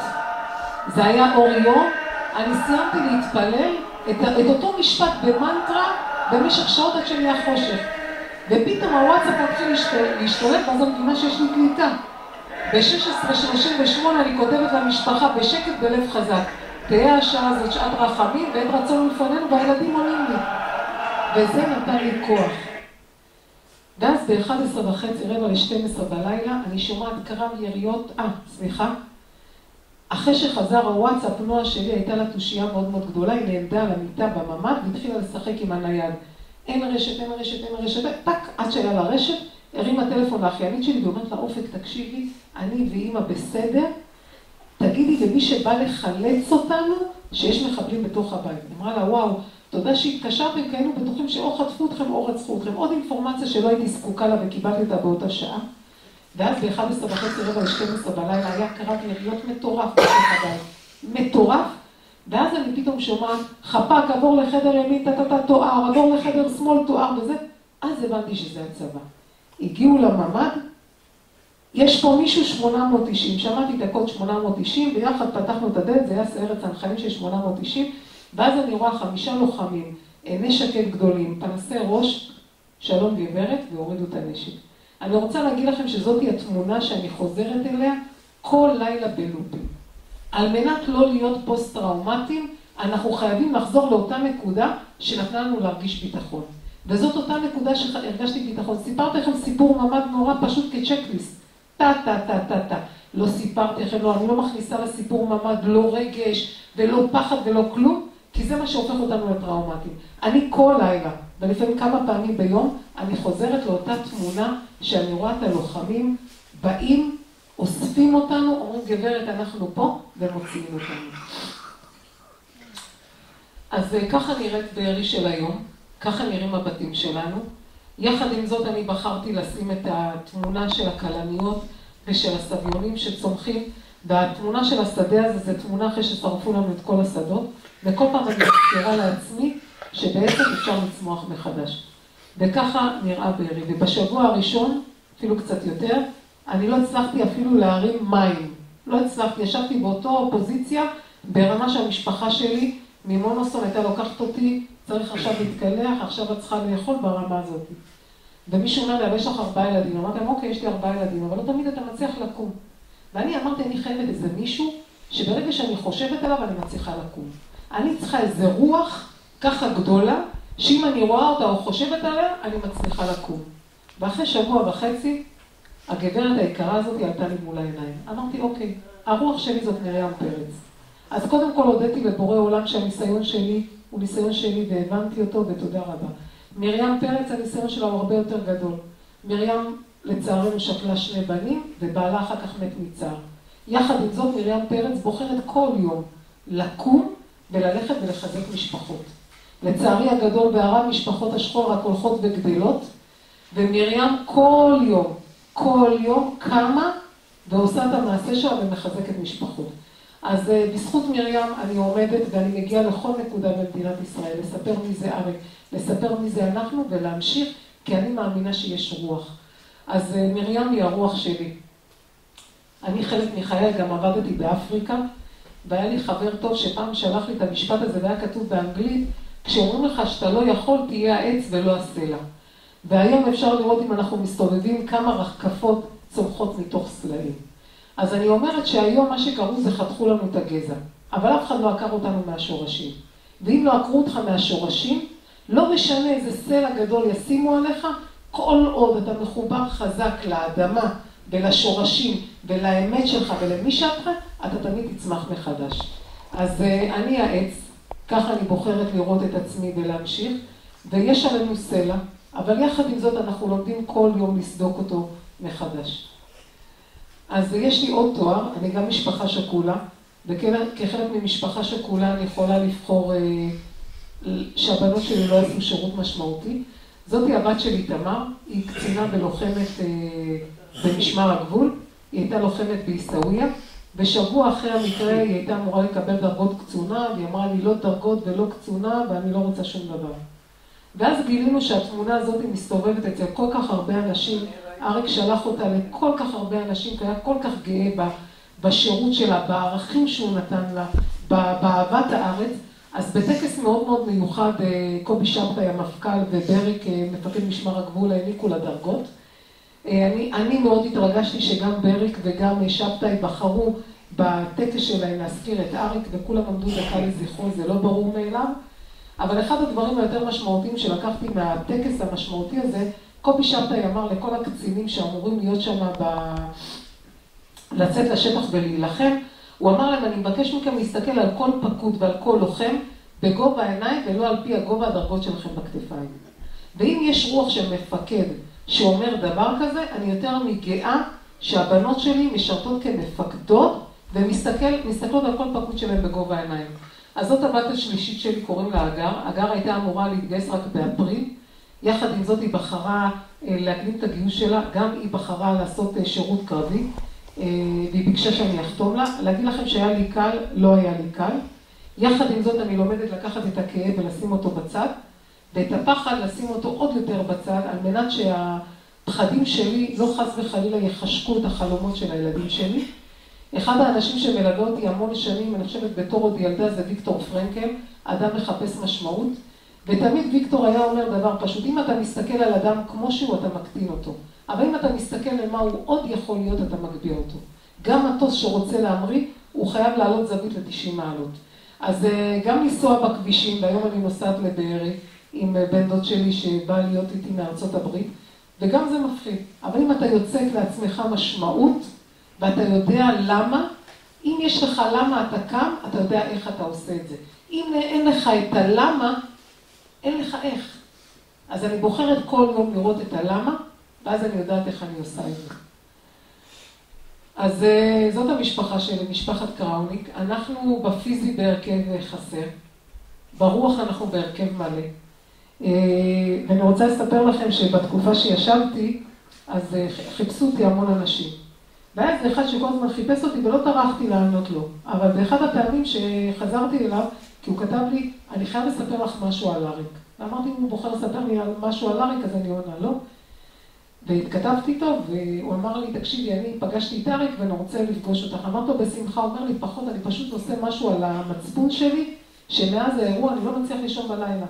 זה היה אור יום, אני סיימתי להתפלל את, את אותו משפט במנטרה במשך שעות עד שנהיה חושך. ופתאום הוואטסאפ מתחיל להשתולט, ואז אני מבינה שיש לי קליטה. ב-16:38 אני כותבת למשפחה בשקט בלב חזק. תהיה השעה הזאת שעת רחמים ואין רצון לפנינו והילדים עונים לי. וזה נתן לי כוח. ואז ב-11 וחצי, רבע ל-12 בלילה, אני שומעת קרב יריות, אה, סליחה. אחרי שחזר הוואטסאפ, נועה שלי הייתה לה תושייה מאוד מאוד גדולה, היא נעמדה על המיטה בממ"ד והתחילה לשחק עם הנייד. אין רשת, אין רשת, אין רשת, טק, עד שהיה לה רשת, הרימה טלפון לאחיינית שלי ואומרת לה, אופק, תקשיבי, אני ואימא בסדר, תגידי למי שבא לחלץ אותנו, שיש מחבלים בתוך הבית. אמרה לה, וואו, תודה שהתקשרתם, כי היינו בטוחים שאו חטפו אתכם או רצחו אתכם. עוד אינפורמציה שלא הייתי זקוקה לה וקיבלתי אותה באותה שעה. ואז ב-11 וחצי רבע ל-12 בלילה היה קרב יריות מטורף בתוך הבית. מטורף. ואז אני פתאום שומעת, חפ"ק, עבור לחדר ימין, טה-טה-טה, תואר, עבור לחדר שמאל, תואר וזה. אז הבנתי שזה הצבא. הגיעו לממ"ד, יש פה מישהו 890, שמעתי את הקוד 890, ביחד פתחנו את הדלת, זה היה סיירת צנחנים של 890, ואז אני רואה חמישה לוחמים, נשקת גדולים, פנסי ראש, שלום גברת, והורידו את הנשק. אני רוצה להגיד לכם שזאתי התמונה שאני חוזרת אליה כל לילה בלופים. על מנת לא להיות פוסט-טראומטיים, אנחנו חייבים לחזור לאותה נקודה שנתנה לנו להרגיש ביטחון. וזאת אותה נקודה שהרגשתי ביטחון. סיפרתי לכם סיפור ממ"ד נורא פשוט כ checklist. טה, טה, טה, טה, טה. לא סיפרתי לכם, לא, אני לא מכניסה לסיפור ממ"ד לא רגש ולא פחד ולא כלום, כי זה מה שהופך אותנו לטראומטיים. אני כל לילה, ולפעמים כמה פעמים ביום, אני חוזרת לאותה תמונה שאני רואה את הלוחמים באים, אוספים אותנו, אומרים גברת אנחנו פה, ומוציאים אותנו. אז אה, ככה נראית בארי של היום, ככה נראים הבתים שלנו. יחד עם זאת אני בחרתי לשים את התמונה של הכלניות ושל הסביונים שצומחים, והתמונה של השדה הזה זה תמונה אחרי ששרפו לנו את כל השדות, וכל פעם אני מזכירה לעצמי שבעצם אפשר לצמוח מחדש. וככה נראה בארי. ובשבוע הראשון, אפילו קצת יותר, אני לא הצלחתי אפילו להרים מים. לא הצלחתי, ישבתי באותו פוזיציה ברמה שהמשפחה שלי ממונוסון הייתה לוקחת אותי, צריך עכשיו להתקלח, עכשיו את צריכה לאכול ברמה הזאת. ומישהו אומר לי, אבל יש לך ארבעה ילדים. אמרתי להם, אוקיי, יש לי ארבעה ילדים, אבל לא תמיד אתה מצליח לקום. ואני אמרתי, אני חייבת איזה מישהו, שברגע שאני חושבת עליו, אני מצליחה לקום. אני צריכה איזה רוח ככה גדולה, שאם אני רואה אותה או חושבת עליה, אני מצליחה לקום. ואחרי שבוע וחצי, הגברת היקרה הזאת עלתה לי מול העיניים. אמרתי, אוקיי, הרוח שלי זאת מרים פרץ. אז קודם כל הודיתי לבורא עולם שהניסיון שלי הוא ניסיון שלי והבנתי אותו, ותודה רבה. מרים פרץ, הניסיון שלה הוא הרבה יותר גדול. מרים, לצערנו, שכלה שני בנים, ובעלה אחר כך מת מצער. יחד עם זאת, מרים פרץ בוחרת כל יום לקום וללכת ולחזק משפחות. לצערי הגדול בערב משפחות השחור רק הולכות וגדלות, ומרים כל יום, כל יום קמה ועושה את המעשה שלה ומחזקת משפחות. אז אה, בזכות מרים אני עומדת ואני מגיעה לכל נקודה במדינת ישראל, לספר מי זה אריק, לספר מי זה אנחנו ולהמשיך, כי אני מאמינה שיש רוח. אז אה, מרים היא הרוח שלי. אני חלק מחיי גם עבדתי באפריקה, והיה לי חבר טוב שפעם שלח לי את המשפט הזה והיה כתוב באנגלית, כשאומרים לך שאתה לא יכול, תהיה העץ ולא הסלע. והיום אפשר לראות אם אנחנו מסתובבים כמה רקפות צומחות מתוך סלעים. אז אני אומרת שהיום מה שקרו זה חתכו לנו את הגזע, אבל אף אחד לא עקר אותנו מהשורשים. ואם לא עקרו אותך מהשורשים, לא משנה איזה סלע גדול ישימו עליך, כל עוד אתה מחובר חזק לאדמה ולשורשים ולאמת שלך ולמי שאתה, אתה תמיד תצמח מחדש. אז אה, אני העץ, ככה אני בוחרת לראות את עצמי ולהמשיך, ויש עלינו סלע, אבל יחד עם זאת אנחנו לומדים כל יום לסדוק אותו מחדש. אז יש לי עוד תואר, אני גם משפחה שכולה, וכחלק ממשפחה שכולה אני יכולה לבחור אה, שהבנות שלי לא יעשו שירות משמעותי. זאתי הבת שלי תמר, היא קצינה ולוחמת אה, במשמר הגבול, היא הייתה לוחמת בעיסאוויה. בשבוע אחרי המקרה היא הייתה אמורה לקבל דרגות קצונה, והיא אמרה לי לא דרגות ולא קצונה ואני לא רוצה שום דבר. ואז גילינו שהתמונה הזאת מסתובבת אצל כל כך הרבה אנשים אריק שלח אותה לכל כך הרבה אנשים, כי היה כל כך גאה בשירות שלה, בערכים שהוא נתן לה, באהבת הארץ. אז בטקס מאוד מאוד מיוחד, אה, קובי שבתאי המפכ"ל ובריק, אה, מפקד משמר הגבול, העניקו לה דרגות. אה, אני, אני מאוד התרגשתי שגם בריק וגם שבתאי בחרו בטקס שלהם להזכיר את אריק, וכולם עמדו דקה לזכרו, זה לא ברור מאליו. אבל אחד הדברים היותר משמעותיים שלקחתי מהטקס המשמעותי הזה, קובי שבתאי אמר לכל הקצינים שאמורים להיות שם ב... לצאת לשטח ולהילחם, הוא אמר להם, אני מבקש מכם להסתכל על כל פקוד ועל כל לוחם בגובה העיניים ולא על פי הגובה הדרגות שלכם בכתפיים. ואם יש רוח של מפקד שאומר דבר כזה, אני יותר מגאה שהבנות שלי משרתות כמפקדות ומסתכלות על כל פקוד שלהם בגובה העיניים. אז זאת הבת השלישית שלי, קוראים לה אגר. אגר הייתה אמורה להתגייס רק באפריל. יחד עם זאת היא בחרה אה, להקדים את הגיוס שלה, גם היא בחרה לעשות אה, שירות קרבי, והיא ביקשה שאני אחתום לה. להגיד לכם שהיה לי קל, לא היה לי קל. יחד עם זאת אני לומדת לקחת את הכאב ולשים אותו בצד, ואת הפחד לשים אותו עוד יותר בצד, על מנת שהפחדים שלי לא חס וחלילה יחשקו את החלומות של הילדים שלי. אחד האנשים שמלווה אותי המון שנים, אני חושבת בתור עוד ילדה, זה ויקטור פרנקל, אדם מחפש משמעות. ותמיד ויקטור היה אומר דבר פשוט, אם אתה מסתכל על אדם כמו שהוא, אתה מקטין אותו. אבל אם אתה מסתכל למה הוא עוד יכול להיות, אתה מגביה אותו. גם מטוס שרוצה להמריא, הוא חייב לעלות זווית ל-90 מעלות. אז אה, גם לנסוע בכבישים, והיום אני נוסעת לבארי עם אה, בן דוד שלי שבא להיות איתי מארצות הברית, וגם זה מפחיד. אבל אם אתה יוצק לעצמך משמעות, ואתה יודע למה, אם יש לך למה אתה קם, אתה יודע איך אתה עושה את זה. אם אין לך את הלמה, אין לך איך. אז אני בוחרת כל יום לראות את הלמה, ואז אני יודעת איך אני עושה את זה. אז אה, זאת המשפחה שלי, משפחת קראוניק. אנחנו בפיזי בהרכב חסר, ברוח אנחנו בהרכב מלא. אה, ואני רוצה לספר לכם שבתקופה שישבתי, אז אה, חיפשו אותי המון אנשים. והיה איזה אחד שכל הזמן חיפש אותי ולא טרחתי לענות לו. אבל באחד הפעמים שחזרתי אליו, כי הוא כתב לי, אני חייב לספר לך משהו על אריק. ואמרתי, אם הוא בוחר לספר לי משהו על אריק, אז אני עונה לו. והתכתבתי איתו, והוא אמר לי, תקשיבי, אני פגשתי את אריק ואני רוצה לפגוש אותך. אמרתי לו בשמחה, הוא אומר לי, פחות, אני פשוט עושה משהו על המצפון שלי, שמאז האירוע אני לא מצליח לישון בלילה.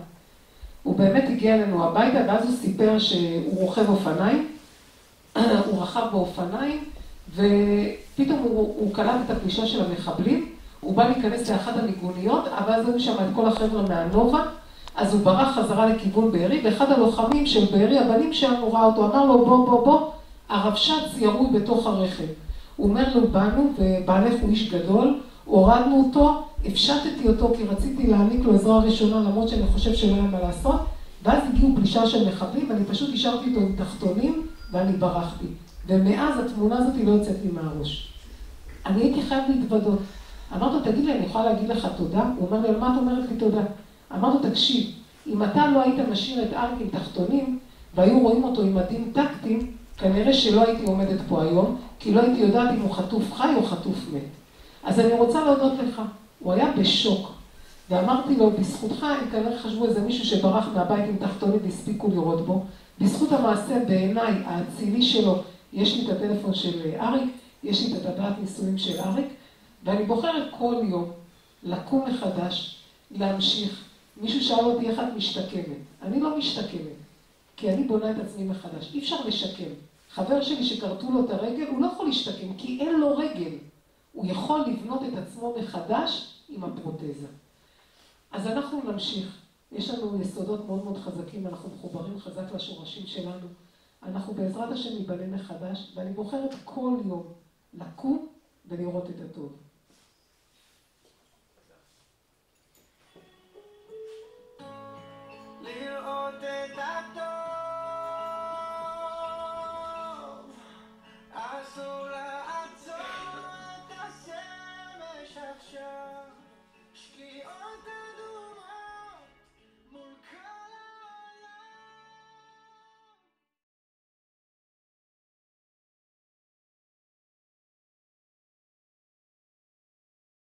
הוא באמת הגיע אלינו הביתה, ואז הוא סיפר שהוא רוכב אופניים, הוא רכב באופניים, ופתאום הוא, הוא קלט את הפלישה של המחבלים, הוא בא להיכנס לאחת המיגוניות, אבל אז היו שם את כל החבר'ה מהנובה, אז הוא ברח חזרה לכיוון בארי, ואחד הלוחמים של בארי, הבנים שלנו ראה אותו, אמר לו בוא בוא בוא, הרבש"ץ ירוי בתוך הרכב. הוא אומר לו, באנו, ובעלך הוא איש גדול, הורדנו אותו, הפשטתי אותו כי רציתי להעניק לו עזרה ראשונה, למרות שאני חושב שלא היה מה לעשות, ואז הגיעו פלישה של מחבלים, ואני פשוט השארתי אותו עם תחתונים, ואני ברחתי. ומאז התמונה הזאת לא יוצאת לי מהראש. אני הייתי חייב להתוודות. אמרתי לו, תגיד לי, אני יכולה להגיד לך תודה? הוא אומר לי, על מה את אומרת לי תודה? אמרתי לו, תקשיב, אם אתה לא היית משאיר את ארק עם תחתונים, והיו רואים אותו עם מדים טקטיים, כנראה שלא הייתי עומדת פה היום, כי לא הייתי יודעת אם הוא חטוף חי או חטוף מת. אז אני רוצה להודות לך. הוא היה בשוק. ואמרתי לו, בזכותך, הם כנראה חשבו איזה מישהו שברח מהבית עם תחתונים והספיקו לראות בו. בזכות המעשה בעיניי, האצילי שלו, יש לי את הטלפון של אריק, יש לי את הטבעת נישואים של אריק, ואני בוחרת כל יום לקום מחדש, להמשיך. מישהו שאל אותי איך את משתקמת. אני לא משתקמת, כי אני בונה את עצמי מחדש. אי אפשר לשקם. חבר שלי שכרתו לו את הרגל, הוא לא יכול להשתקם, כי אין לו רגל. הוא יכול לבנות את עצמו מחדש עם הפרוטזה. אז אנחנו נמשיך. יש לנו יסודות מאוד מאוד חזקים, אנחנו מחוברים חזק לשורשים שלנו. אנחנו בעזרת השם ניבנה מחדש, ואני בוחרת כל יום לקום ולראות את הטוב. לראות את הטוב, אסור לעצור את השמש עכשיו, שקיעות